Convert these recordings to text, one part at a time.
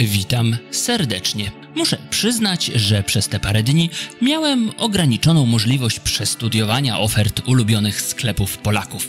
Witam serdecznie. Muszę przyznać, że przez te parę dni miałem ograniczoną możliwość przestudiowania ofert ulubionych sklepów Polaków.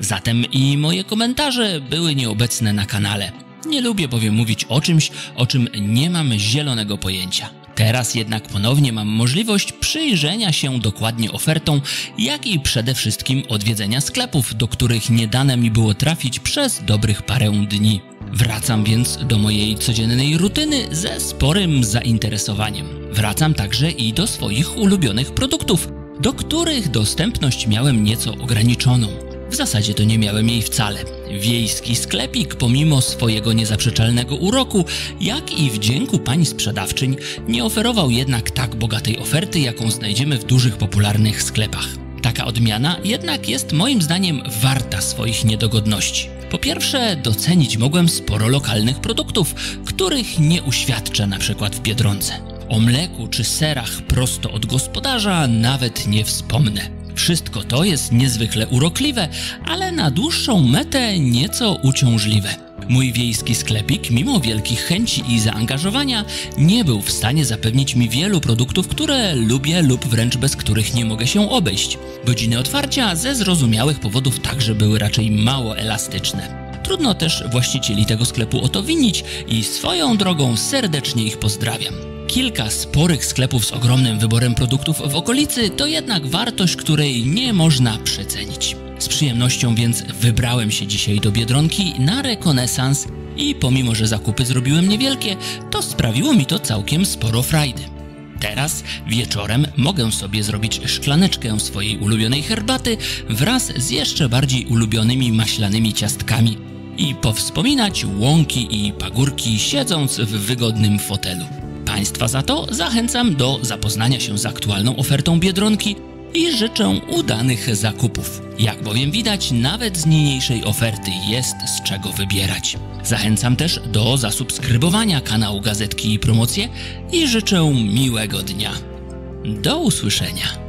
Zatem i moje komentarze były nieobecne na kanale. Nie lubię bowiem mówić o czymś, o czym nie mam zielonego pojęcia. Teraz jednak ponownie mam możliwość przyjrzenia się dokładnie ofertom, jak i przede wszystkim odwiedzenia sklepów, do których nie dane mi było trafić przez dobrych parę dni. Wracam więc do mojej codziennej rutyny ze sporym zainteresowaniem. Wracam także i do swoich ulubionych produktów, do których dostępność miałem nieco ograniczoną. W zasadzie to nie miałem jej wcale. Wiejski sklepik, pomimo swojego niezaprzeczalnego uroku, jak i wdzięku pani sprzedawczyń, nie oferował jednak tak bogatej oferty, jaką znajdziemy w dużych popularnych sklepach. Taka odmiana jednak jest moim zdaniem warta swoich niedogodności. Po pierwsze, docenić mogłem sporo lokalnych produktów, których nie uświadczę na przykład w Biedronce. O mleku czy serach prosto od gospodarza nawet nie wspomnę. Wszystko to jest niezwykle urokliwe, ale na dłuższą metę nieco uciążliwe. Mój wiejski sklepik, mimo wielkich chęci i zaangażowania, nie był w stanie zapewnić mi wielu produktów, które lubię lub wręcz bez których nie mogę się obejść. Godziny otwarcia ze zrozumiałych powodów także były raczej mało elastyczne. Trudno też właścicieli tego sklepu o to winić i swoją drogą serdecznie ich pozdrawiam. Kilka sporych sklepów z ogromnym wyborem produktów w okolicy to jednak wartość, której nie można przecenić. Z przyjemnością więc wybrałem się dzisiaj do Biedronki na rekonesans i pomimo, że zakupy zrobiłem niewielkie, to sprawiło mi to całkiem sporo frajdy. Teraz wieczorem mogę sobie zrobić szklaneczkę swojej ulubionej herbaty wraz z jeszcze bardziej ulubionymi maślanymi ciastkami i powspominać łąki i pagórki siedząc w wygodnym fotelu. Państwa za to zachęcam do zapoznania się z aktualną ofertą Biedronki i życzę udanych zakupów. Jak bowiem widać, nawet z niniejszej oferty jest z czego wybierać. Zachęcam też do zasubskrybowania kanału Gazetki i Promocje i życzę miłego dnia. Do usłyszenia.